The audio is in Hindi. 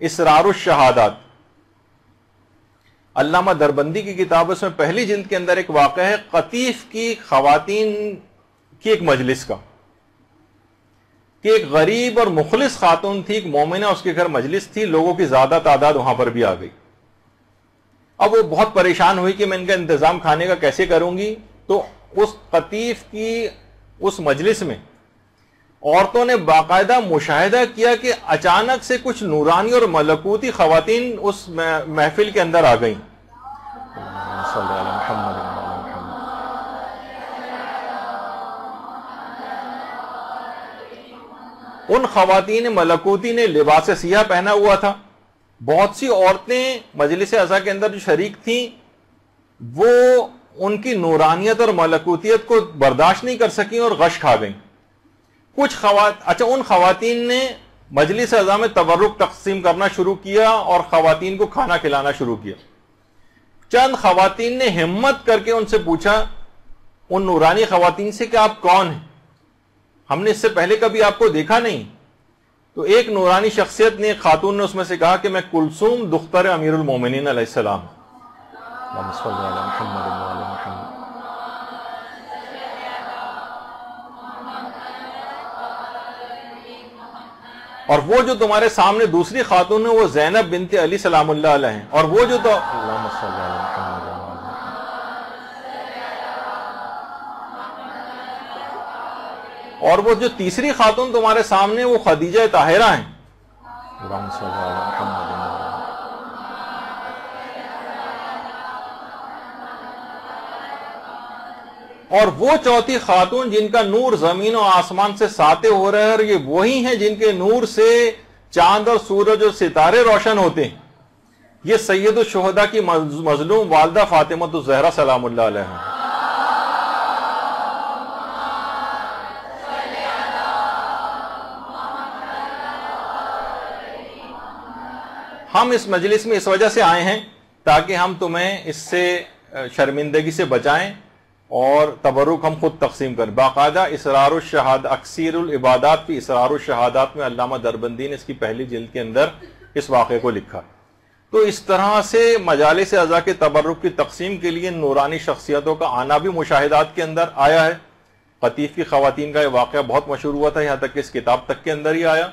इसरार शहादात। अल्लामा दरबंदी की किताब उसमें पहली जिल्द के अंदर एक वाक़ है, कतीफ की खातन की एक मजलिस का। कि एक गरीब और मुखलिस खातून थी, एक मोमिना उसके घर मजलिस थी, लोगों की ज़्यादा तादाद वहाँ पर भी आ गई। अब वो बहुत परेशान हुई कि मैं इनका इंतज़ाम खाने का कैसे करूँगी? तो उस कतीफ की, उस मजलिस में औरतों ने बाकायदा मुशाहिदा किया कि अचानक से कुछ नूरानी और मलकूती खातन उस महफिल के अंदर आ गई। उन खातन मलकूती ने लिबास सियाह पहना हुआ था। बहुत सी औरतें मजलिस अजा के अंदर जो शरीक थी, वो उनकी नूरानियत और मलकूतियत को बर्दाश्त नहीं कर सकी और गश खा गई। कुछ खवात अच्छा उन खातन ने मजलिस अजा में तबरुक तकसीम करना शुरू किया और खातन को खाना खिलाना शुरू किया। चंद खातन ने हिम्मत करके उनसे पूछा, उन नूरानी खातन से कि आप कौन हैं? हमने इससे पहले कभी आपको देखा नहीं। तो एक नूरानी शख्सियत ने खातून ने उसमें से कहा कि मैं कुलसूम दुख्तर अमीरुल और वो जो तुम्हारे सामने दूसरी खातून है वो जैनब बिनते अली सलाम हैं। और वो जो तो और वो जो तीसरी खातून तुम्हारे सामने वो खदीजा ताहिरा हैं। और वो चौथी खातून जिनका नूर ज़मीन और आसमान से साते हो रहे हैं, और ये वही हैं जिनके नूर से चाँद और सूरज और सितारे रोशन होते हैं। ये सैयद शहदा की मजलूम वालदा फातिमा तो जहरा सलाम हम इस मजलिस में इस वजह से आए हैं ताकि हम तुम्हें इससे शर्मिंदगी से बचाएँ। और तबरुक हम खुद तकसीम करें। बाकायदा इसरार शहाद अक्सर इबादत की इसरार शहादात में अलामा दरबंदी ने इसकी पहली जिल्द के अंदर इस वाक़े को लिखा। तो इस तरह से मजाल से अज़ा के तबरुक की तकसीम के लिए नूरानी शख्सियतों का आना भी मुशाहिदात के अंदर आया है। कतीफ़ की खातन का यह वाक़ बहुत मशहूर हुआ था, यहाँ तक कि इस किताब तक के अंदर ही आया।